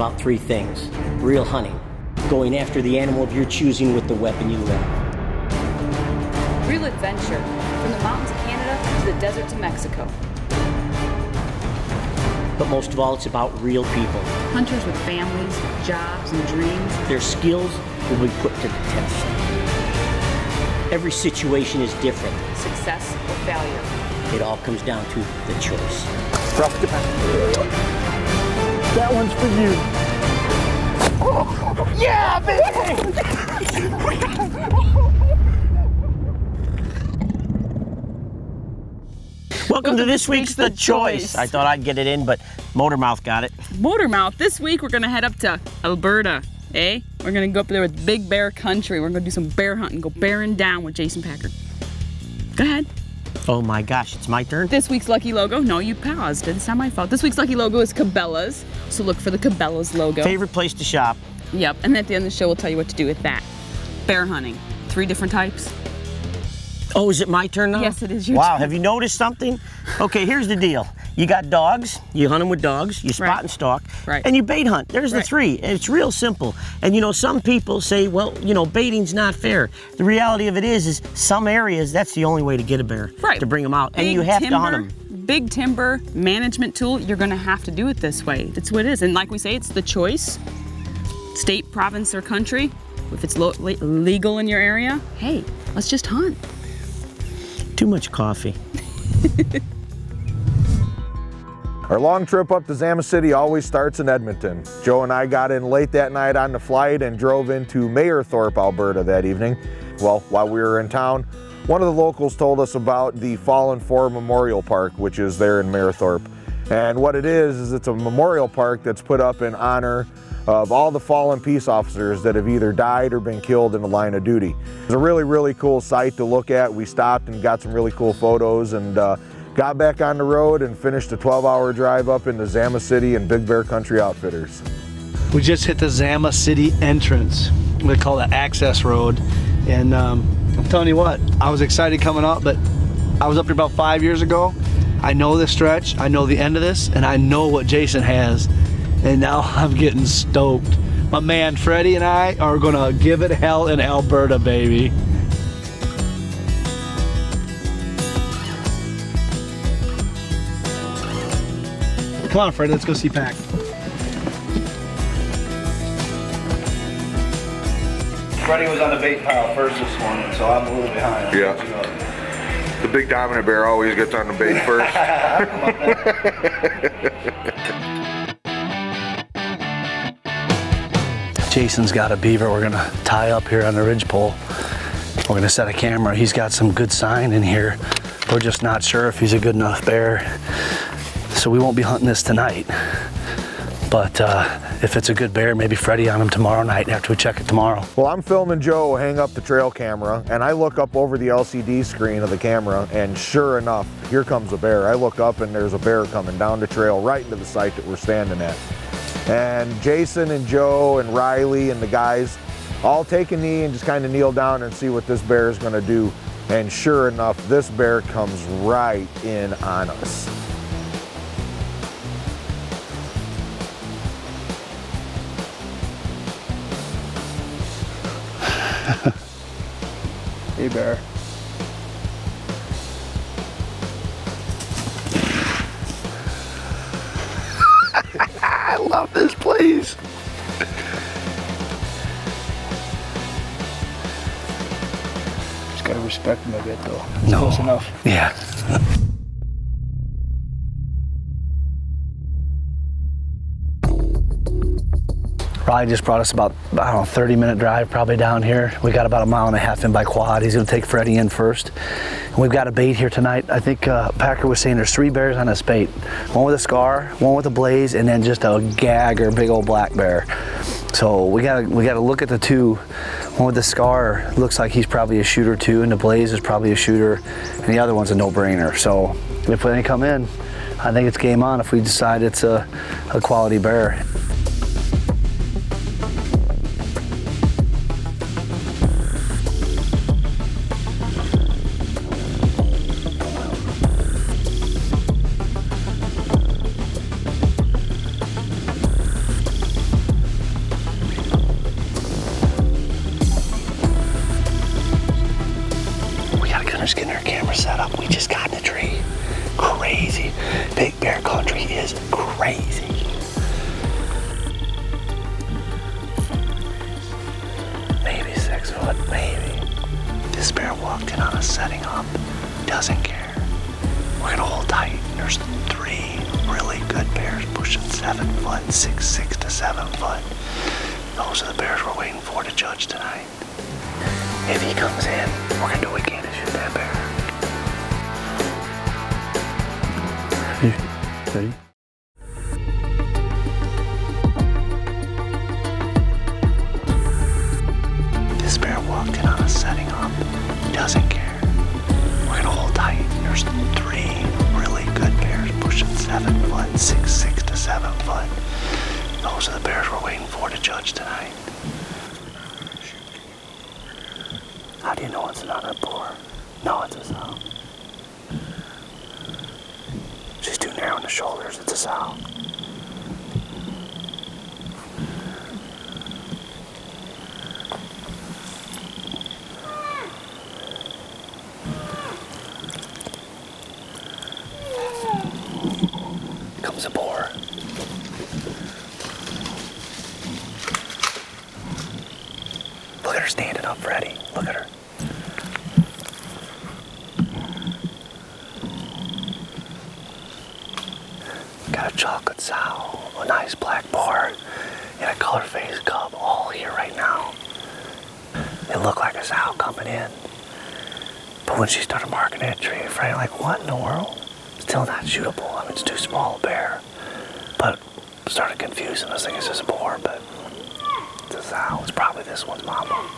about three things real hunting, going after the animal of your choosing with the weapon you love. Real adventure, from the mountains of Canada to the deserts of Mexico. But most of all, it's about real people. Hunters with families, jobs, and dreams. Their skills will be put to the test. Every situation is different. Success or failure. It all comes down to the choice. Drop the That one's for you. Oh, yeah, Welcome to this week's The Choice. I thought I'd get it in, but Motormouth got it. Motormouth. This week we're gonna head up to Alberta. Eh? We're gonna go up there with Big Bear Country. We're gonna do some bear hunting, go bearing down with Jason Packer. Go ahead. Oh my gosh, it's my turn? This week's lucky logo, no, you paused. It's not my fault. This week's lucky logo is Cabela's. So look for the Cabela's logo. Favorite place to shop. Yep, and at the end of the show, we'll tell you what to do with that. Bear hunting, three different types. Oh, is it my turn now? Yes, it is your wow, turn. have you noticed something? Okay, here's the deal. You got dogs, you hunt them with dogs, you spot Right. and stalk, Right. and you bait hunt. There's the three. It's real simple. And you know, some people say, well, you know, baiting's not fair. The reality of it is, is some areas, that's the only way to get a bear, Right. to bring them out. and you have to hunt them. Big timber management tool, you're gonna have to do it this way. That's what it is. And like we say, it's the choice. State, province, or country. If it's lo- legal in your area, hey, let's just hunt. Too much coffee. Our long trip up to Zama City always starts in Edmonton. Joe and I got in late that night on the flight and drove into Mayerthorpe, Alberta that evening. Well, while we were in town, one of the locals told us about the Fallen Four Memorial Park, which is there in Mayerthorpe. And what it is, is it's a memorial park that's put up in honor of all the fallen peace officers that have either died or been killed in the line of duty. It's a really, really cool site to look at. We stopped and got some really cool photos and uh, got back on the road and finished a 12-hour drive up into Zama City and Big Bear Country Outfitters. We just hit the Zama City entrance. We call it access road. And um, I'm telling you what, I was excited coming up, but I was up here about five years ago. I know this stretch, I know the end of this, and I know what Jason has. And now I'm getting stoked. My man Freddie and I are gonna give it hell in Alberta, baby. Come on, Freddie, let's go see Pack. Freddie was on the bait pile first this morning, so I'm a little behind. Yeah. The big dominant bear always gets on the bait first. Jason's got a beaver we're gonna tie up here on the ridge pole. We're gonna set a camera. He's got some good sign in here. We're just not sure if he's a good enough bear. So we won't be hunting this tonight. But uh, if it's a good bear, maybe Freddie on him tomorrow night after we check it tomorrow. Well, I'm filming Joe hang up the trail camera, and I look up over the LCD screen of the camera, and sure enough, here comes a bear. I look up, and there's a bear coming down the trail right into the site that we're standing at. And Jason and Joe and Riley and the guys all take a knee and just kind of kneel down and see what this bear is going to do. And sure enough, this bear comes right in on us. Hey, bear. I love this place. Just gotta respect him a bit, though. No. Close enough. Yeah. Riley just brought us about, I don't know, 30 minute drive probably down here. We got about a mile and a half in by quad. He's gonna take Freddie in first. And we've got a bait here tonight. I think uh, Packer was saying there's three bears on this bait. One with a scar, one with a blaze, and then just a gag or big old black bear. So we gotta, we gotta look at the two. One with the scar looks like he's probably a shooter too, and the blaze is probably a shooter, and the other one's a no-brainer. So if they come in, I think it's game on if we decide it's a, a quality bear. Getting her camera set up. We just got in the tree. Crazy. Big Bear Country is crazy. Maybe six foot, maybe. This bear walked in on us setting up. Doesn't care. We're gonna hold tight. There's three really good bears pushing seven foot, six, six to seven foot. Those are the bears we're waiting for to judge tonight. If he comes in, we're gonna do we can to shoot that bear. Ready? This bear walked in on us setting up. Doesn't care. We're gonna hold tight. There's three really good bears pushing seven foot, six, six to seven foot. Those are the bears we're waiting for to judge tonight. How do you know it's not a boar? No, it's a sow. She's the shoulders. It's a sow. comes a boar. Look at her standing up, Freddie. Look at her. Got a chocolate sow, a nice black boar, and a color phase cub all here right now. It looked like a sow coming in. But when she started marking that tree, Freddie like, what in the world? Still not shootable. I mean, it's too small a bear. But started confusing us, thinking it's just a boar, but a sow. It's probably this one's mama.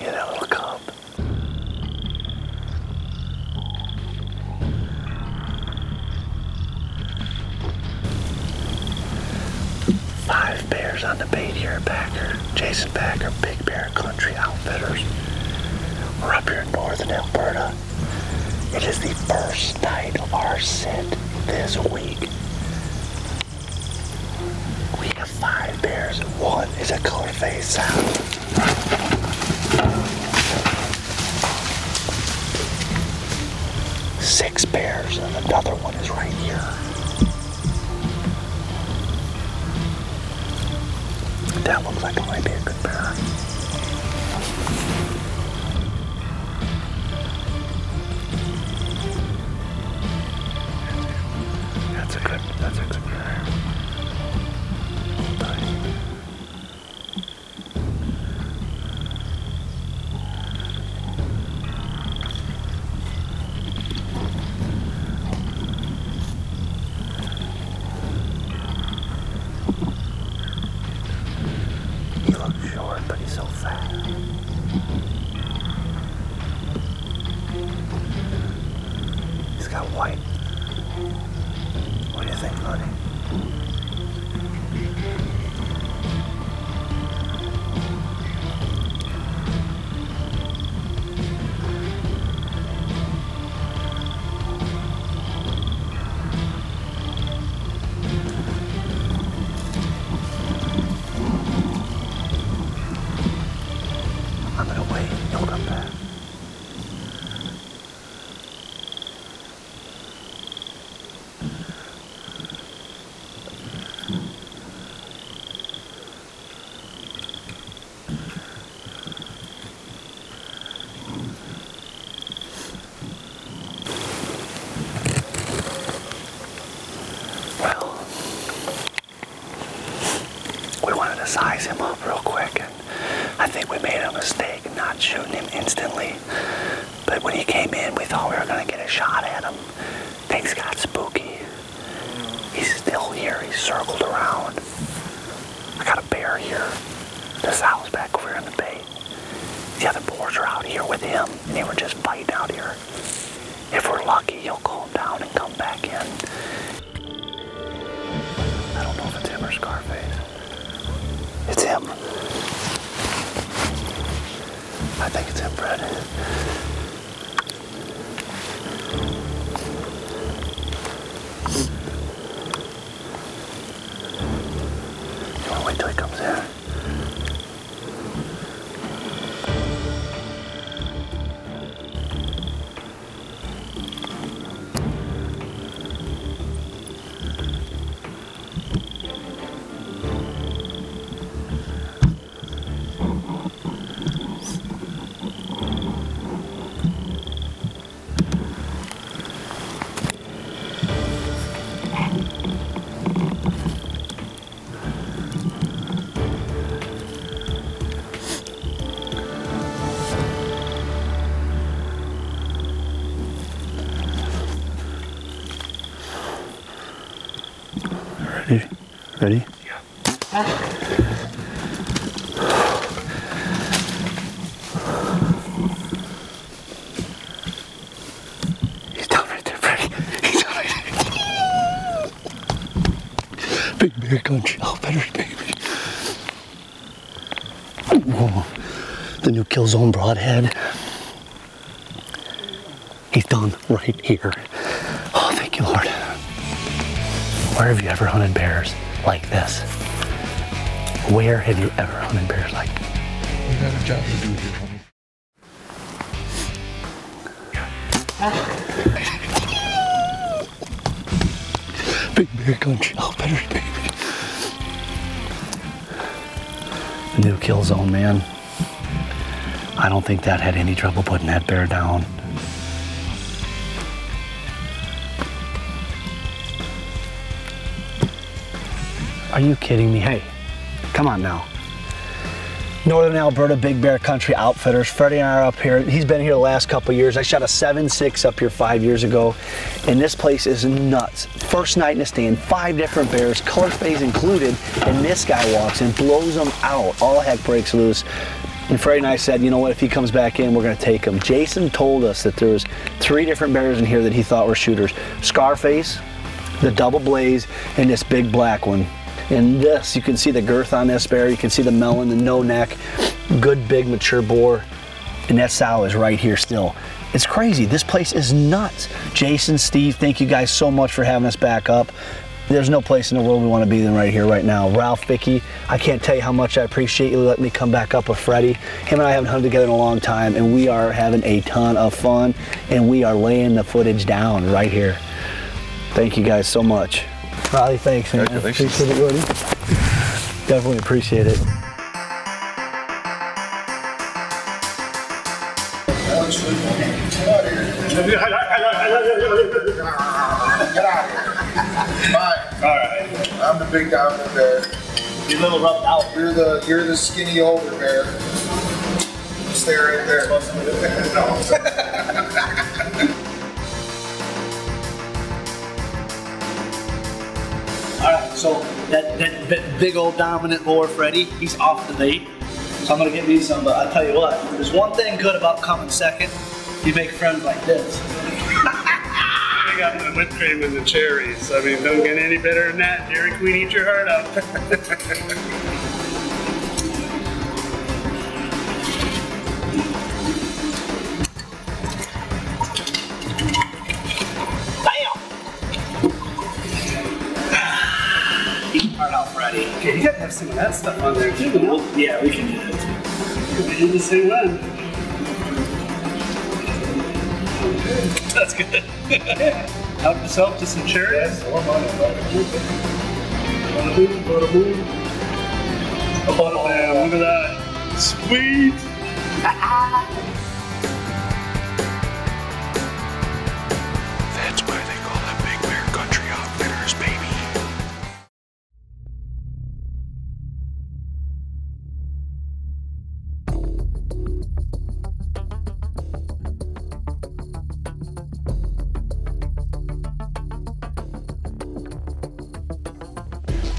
Yeah, that little cub. Five bears bait here at Packer. Jason Packer, Big Bear Country Outfitters. We're up here in northern Alberta. It is the first night of our sit this week. We have five bears. One is a color phase sound. Six bears, and another one is right here. That looks like it might be a good bear. That's a good, that's a good instantly. But when he came in, we thought we were gonna get a shot at him. Things got spooky. He's still here. He's circled around. I got a bear here. The sow's back over in the bay. The other boars are out here with him, and they were just fighting out here. If we're lucky, he'll calm down and come back in. I don't know if it's him or Scarface. It's him. I think it's him, right there. Freddie. He's done right there. Big bear country Oh, better baby. Whoa. The new kill zone broadhead. He's done right here. Oh, thank you, Lord. Where have you ever hunted bears like this? Where have you ever hunted bears like We got a job to do here, homie. Big Bear Country oh, Outfitters, baby. The new kill zone, man. I don't think that had any trouble putting that bear down. Are you kidding me? Hey, come on now. Northern Alberta Big Bear Country Outfitters. Freddie and I are up here. He's been here the last couple years. I shot a 7.6 up here five years ago, and this place is nuts. First night in the stand, five different bears, color phase included, and this guy walks and blows them out. All heck breaks loose. And Freddie and I said, you know what, if he comes back in, we're gonna take him. Jason told us that there was three different bears in here that he thought were shooters. Scarface, the double blaze, and this big black one. And this, you can see the girth on this bear, you can see the melon, the no neck, good big mature boar. And that sow is right here still. It's crazy, this place is nuts. Jason, Steve, thank you guys so much for having us back up. There's no place in the world we want to be than right here, right now. Ralph, Vicki, I can't tell you how much I appreciate you letting me come back up with Freddie. Him and I haven't hunted together in a long time, and we are having a ton of fun, and we are laying the footage down right here. Thank you guys so much. Riley, thanks, man. Congratulations. Appreciate it, Woody. Definitely appreciate it. Get out of here. Fine. Alright. I'm the big dominant bear. You're a little rubbed out. You're the you're the skinny older bear. Stay right there. All right, so that, that bi- big old dominant boar, Freddie, he's off the bait. So I'm gonna give you some, but I'll tell you what, there's one thing good about coming second. You make friends like this. I got my whipped cream and the cherries. I mean, don't get any better than that. Dairy Queen, eat your heart out. okay, you gotta have some of that stuff on there too, no? Yeah, we can do that too. We did the same one. That's good. Help yourself to some cherries. Bada boom, bada boom. Oh man, look at that. Sweet.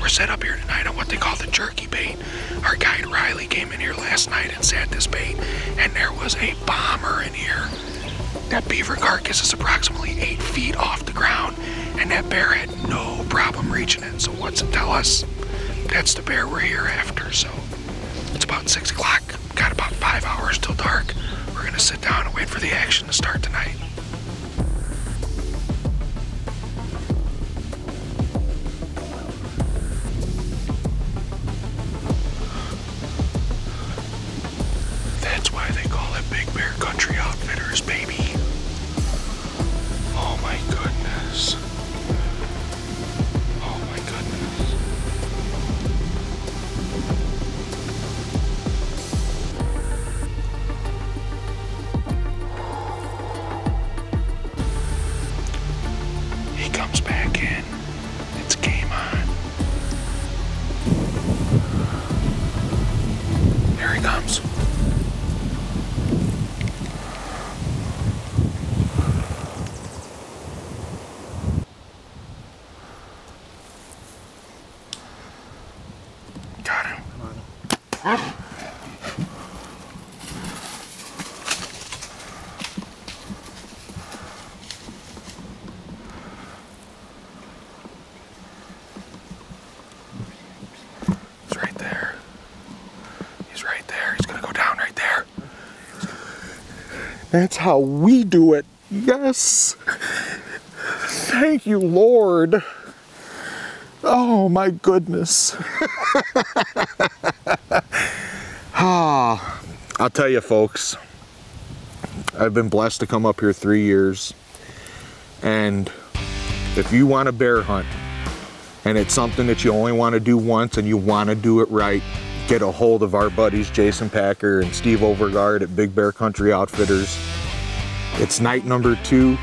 We're set up here tonight on what they call the jerky bait. Our guide Riley came in here last night and sat this bait, and there was a bomber in here. That beaver carcass is approximately eight feet off the ground, and that bear had no problem reaching it. So what's it tell us? That's the bear we're here after. So about six o'clock. Got about five hours till dark. We're gonna sit down and wait for the action to start tonight. That's how we do it. Yes. Thank you, Lord. Oh my goodness. ah, I'll tell you, folks. I've been blessed to come up here three years, and if you want to bear hunt, and it's something that you only want to do once and you want to do it right, get a hold of our buddies Jason Packer and Steve Overgard at Big Bear Country Outfitters. It's night number two,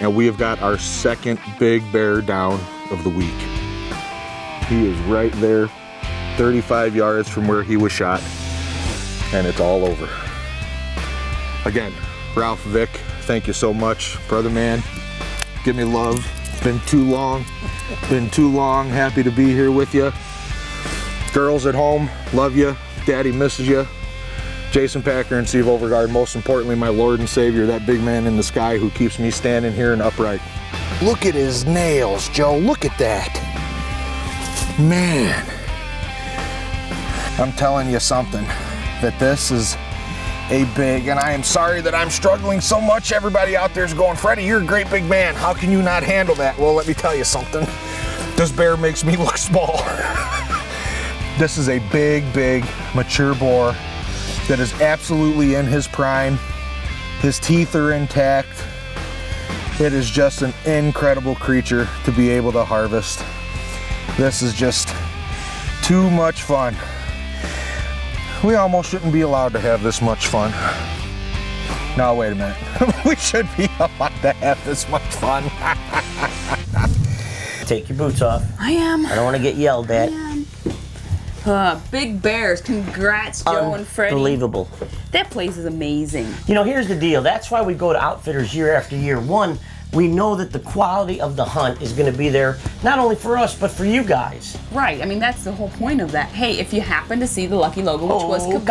and we have got our second big bear down of the week. He is right there, 35 yards from where he was shot, and it's all over. Again, Ralph Vick, thank you so much, brother man. Give me love. It's been too long. Been too long. Happy to be here with you. Girls at home, love you. Daddy misses you. Jason Packer and Steve Overgard, most importantly, my Lord and Savior, that big man in the sky who keeps me standing here and upright. Look at his nails, Joe. Look at that. Man. I'm telling you something, that this is a big, and I am sorry that I'm struggling so much. Everybody out there is going, Freddie, you're a great big man. How can you not handle that? Well, let me tell you something. This bear makes me look small. this is a big, big, mature boar that is absolutely in his prime. His teeth are intact. It is just an incredible creature to be able to harvest. This is just too much fun. We almost shouldn't be allowed to have this much fun. No, wait a minute. we should be allowed to have this much fun. Take your boots off. I am. I don't want to get yelled at. Uh, Big Bears, congrats, Joe and Freddie. Unbelievable. That place is amazing. You know, here's the deal. That's why we go to outfitters year after year. One, we know that the quality of the hunt is going to be there, not only for us, but for you guys. Right. I mean, that's the whole point of that. Hey, if you happen to see the lucky logo, which was Oh, Cabela's,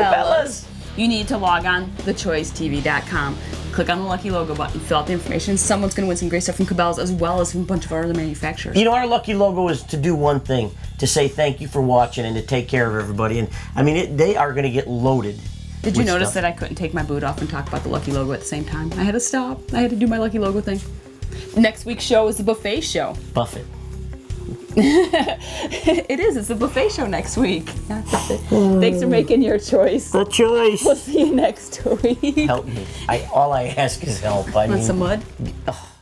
Cabela's. you need to log on thechoicetv.com. Click on the lucky logo button, fill out the information. Someone's going to win some great stuff from Cabela's as well as from a bunch of our other manufacturers. You know, our lucky logo is to do one thing to say thank you for watching and to take care of everybody. And I mean, it, they are to get loaded. Did you notice stuff. that I couldn't take my boot off and talk about the lucky logo at the same time? I had to stop. I had to do my lucky logo thing. Next week's show is the buffet show. Buffett. It is. It's a buffet show next week. Thanks for making your choice. The choice. We'll see you next week. Help me. I, all I ask is help. I Want mean, some mud? oh,